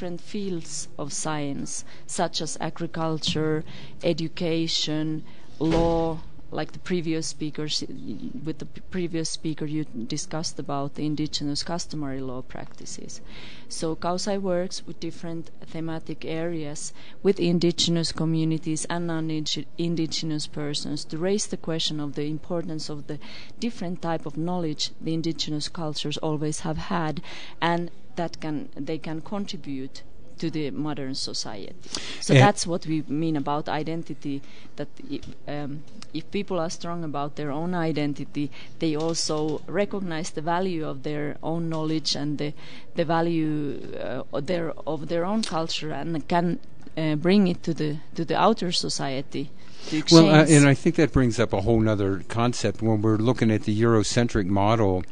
different fields of science, such as agriculture, education, law, like the previous speakers, with the previous speaker, you discussed about the indigenous customary law practices. So KAWSAY works with different thematic areas with indigenous communities and non-indigenous persons to raise the question of the importance of the different type of knowledge the indigenous cultures always have had and that can they can contribute to the modern society. So And- that's what we mean about identity. That if, um, if people are strong about their own identity, they also recognize the value of their own knowledge and the the value uh, of their of their own culture and can uh, bring it to the to the outer society. Well, uh, and I think that brings up a whole other concept when we're looking at the Eurocentric model,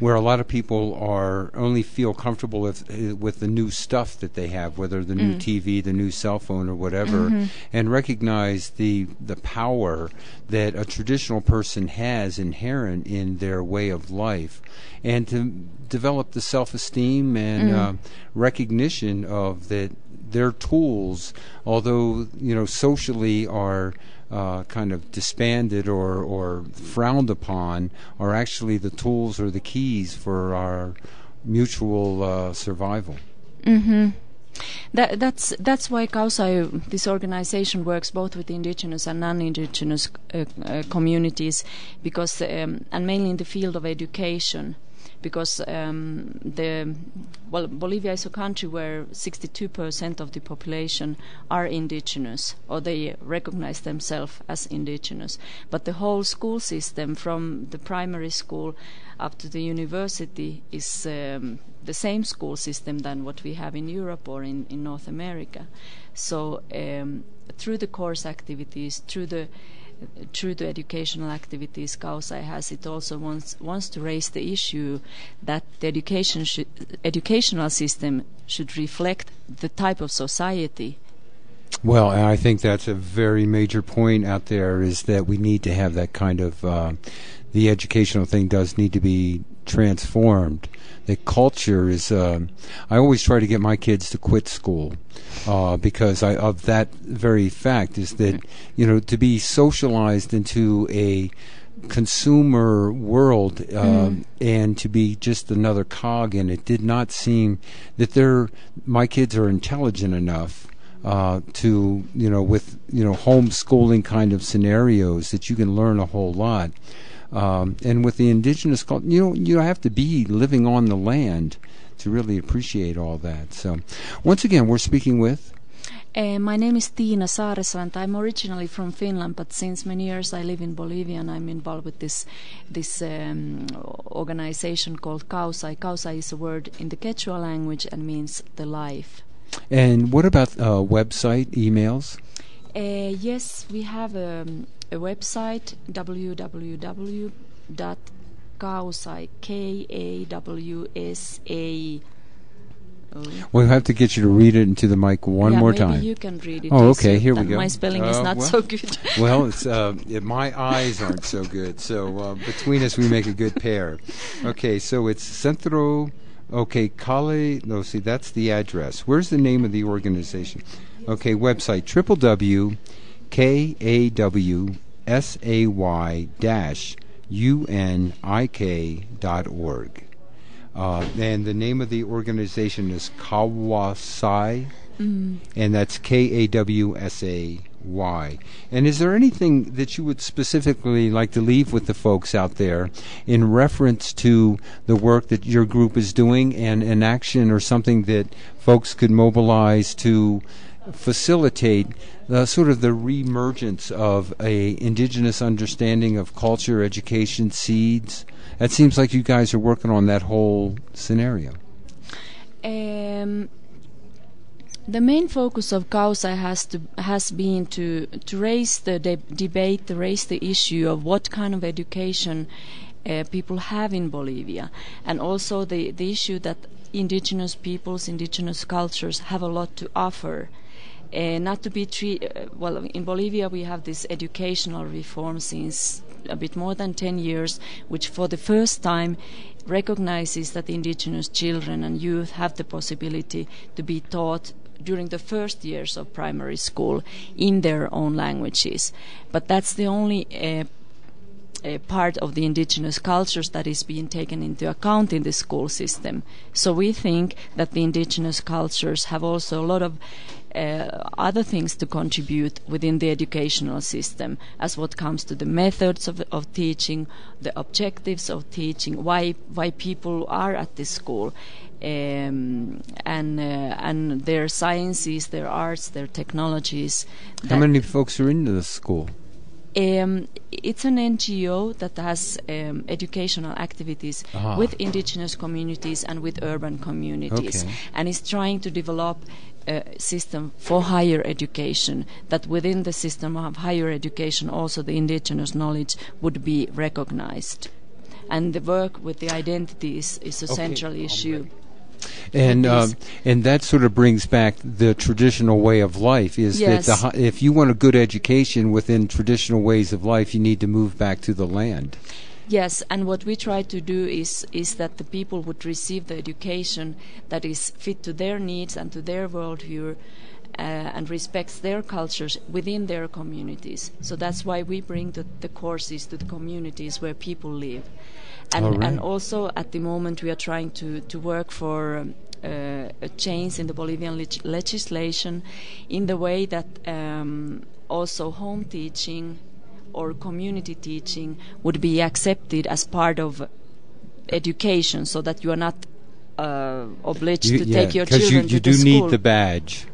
where a lot of people are only feel comfortable with uh, with the new stuff that they have, whether the new TV, the new cell phone, or whatever, and recognize the the power that a traditional person has inherent in their way of life, and to develop the self esteem and uh, recognition of that their tools, although you know socially are uh, kind of disbanded or, or frowned upon, are actually the tools or the keys for our mutual uh, survival. hmm That, that's that's why KAWSAY, this organization, works both with indigenous and non-indigenous uh, uh, communities, because um, and mainly in the field of education, because um, the well, Bolivia is a country where 62% of the population are indigenous, or they recognize themselves as indigenous. But the whole school system, from the primary school up to the university, is um, the same school system than what we have in Europe or in, in North America. So um, through the course activities, through the through the educational activities KAWSAY has, it also wants wants to raise the issue that the education should, educational system should reflect the type of society Well, I think that's a very major point out there is that we need to have that kind of uh, the educational thing does need to be transformed. The culture is. Um, I always try to get my kids to quit school uh, because I, of that very fact is that you know to be socialized into a consumer world um, and to be just another cog in it did not seem that they're my kids are intelligent enough uh, to you know with you know homeschooling kind of scenarios that you can learn a whole lot um, and with the indigenous culture you know you have to be living on the land to really appreciate all that so once again we're speaking with Uh, my name is Tiina Saaresranta. I'm originally from Finland, but since many years I live in Bolivia and I'm involved with this this um, organization called KAWSAY. KAWSAY is a word in the Quechua language and means the life. and what about uh, website emails yes, we have um, a website www.kawsay k a w s a. we'll have to get you to read it into the mic one yeah, more maybe time you can read it. Oh, okay, here we go. My spelling is Uh, not well- so good. well, it's uh, it, my eyes aren't so good. So uh, between us, we make a good pair. Okay, so it's Centro. Okay, Cale. No, see, that's the address. Where's the name of the organization? Okay, website triple W K A W S A Y dash U N I K dot org. Uh, and the name of the organization is Kawsay and that's K A W S A Y. And is there anything that you would specifically like to leave with the folks out there in reference to the work that your group is doing and an action or something that folks could mobilize to facilitate uh, sort of the reemergence of a indigenous understanding of culture, education, seeds? It seems like you guys are working on that whole scenario. Um, the main focus of KAWSAY has to has been to to raise the de- debate, to raise the issue of what kind of education uh, people have in Bolivia, and also the the issue that indigenous peoples, indigenous cultures have a lot to offer. Uh, not to be treat uh, well in Bolivia we have this educational reform since a bit more than 10 years, which for the first time recognizes that indigenous children and youth have the possibility to be taught during the first years of primary school in their own languages. But that's the only uh, uh, part of the indigenous cultures that is being taken into account in the school system. So we think that the indigenous cultures have also a lot of uh, other things to contribute within the educational system as what comes to the methods of, of teaching, the objectives of teaching, why why people are at this school, um, and uh, and their sciences, their arts, their technologies. How many folks are in the school? Um, it's an NGO that has um, educational activities Ah. with indigenous communities and with urban communities, Okay. and is trying to develop a system for higher education. That within the system of higher education, also the indigenous knowledge would be recognized, and the work with the identity is, is a Okay, central issue. ready. And um, Please. and that sort of brings back the traditional way of life. Is Yes. that the, if you want a good education within traditional ways of life, you need to move back to the land. Yes, and what we try to do is is that the people would receive the education that is fit to their needs and to their worldview. Uh, and respects their cultures within their communities. So that's why we bring the, the courses to the communities where people live. And, right. and also at the moment we are trying to, to work for um, uh, a change in the Bolivian leg- legislation in the way that um, also home teaching or community teaching would be accepted as part of education so that you are not uh, obliged You- to yeah, take your children you, you to do need the badge.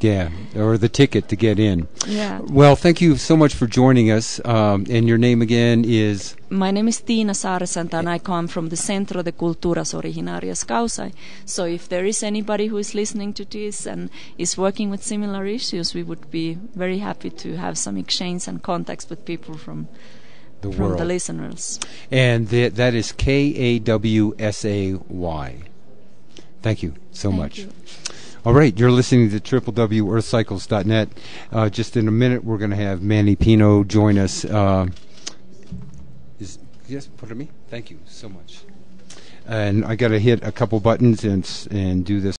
Yeah, or the ticket to get in. yeah. Well, thank you so much for joining us. Um, and your name again is My name is Tiina Saaresranta and I come from the Centro de Culturas Originarias Kawsay. So if there is anybody who is listening to this and is working with similar issues, we would be very happy to have some exchange and contacts with people from, the from world. the listeners. And that that is K A W S A Y. Thank you so Thank much. you. All right, you're listening to www.earthcycles.net. Uh, just in a minute, we're going to have Manny Pino join us. Uh, is yes, pardon me. Thank you so much. And I got to hit a couple buttons and and do this.